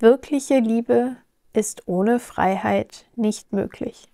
Wirkliche Liebe ist ohne Freiheit nicht möglich.